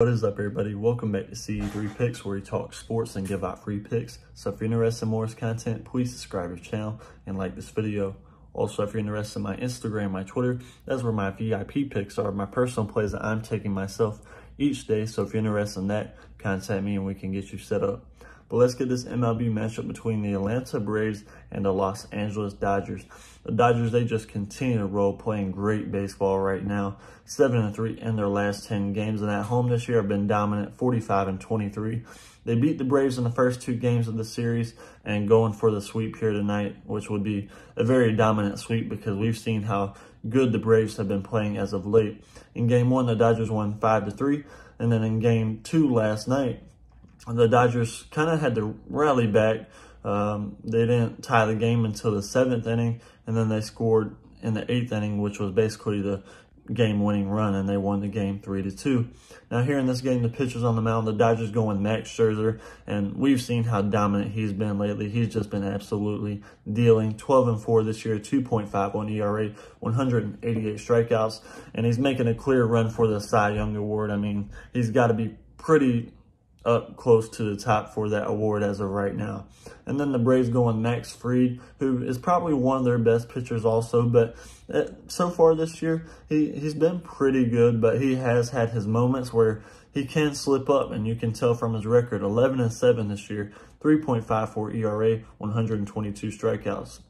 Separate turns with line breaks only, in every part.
What is up everybody? Welcome back to CE3 Picks where we talk sports and give out free picks. So if you're interested in more content, please subscribe to the channel and like this video. Also, if you're interested in my Instagram, my Twitter, that's where my VIP picks are, my personal plays that I'm taking myself each day. So if you're interested in that, contact me and we can get you set up. But let's get this MLB matchup between the Atlanta Braves and the Los Angeles Dodgers. The Dodgers, they just continue to roll playing great baseball right now. 7 and 3 in their last 10 games. And at home this year have been dominant, 45 and 23. They beat the Braves in the first two games of the series and going for the sweep here tonight, which would be a very dominant sweep because we've seen how good the Braves have been playing as of late. In game one, the Dodgers won 5 to 3. And then in game two last night, the Dodgers kind of had to rally back. Um, they didn't tie the game until the seventh inning, and then they scored in the eighth inning, which was basically the game-winning run, and they won the game three to two. Now here in this game, the pitchers on the mound, the Dodgers going Max Scherzer, and we've seen how dominant he's been lately. He's just been absolutely dealing. 12 and four this year, 2.5 on ERA, 188 strikeouts, and he's making a clear run for the Cy Young Award. I mean, he's got to be pretty up close to the top for that award as of right now. And then the Braves going Max Fried, who is probably one of their best pitchers also, but uh, so far this year, he, he's been pretty good, but he has had his moments where he can slip up, and you can tell from his record, 11 and 7 this year, 3.54 ERA, 122 strikeouts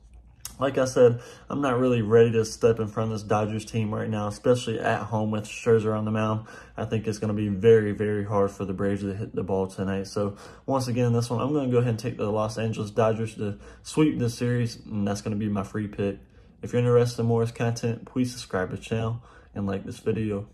like I said, I'm not really ready to step in front of this Dodgers team right now, especially at home with Scherzer on the mound. I think it's going to be very, very hard for the Braves to hit the ball tonight. So once again, this one, I'm going to go ahead and take the Los Angeles Dodgers to sweep this series, and that's going to be my free pick. If you're interested in more content, please subscribe to the channel and like this video.